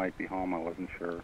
might be home. I wasn't sure.